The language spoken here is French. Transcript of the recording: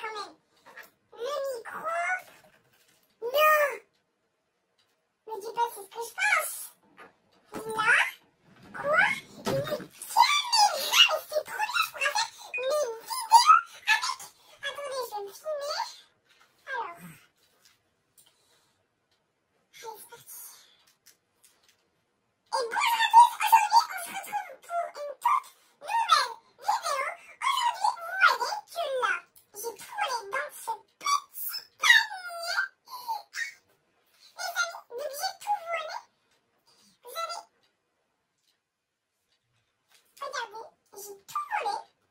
quand même. Le micro. Non. Ne dis pas ce que je pense.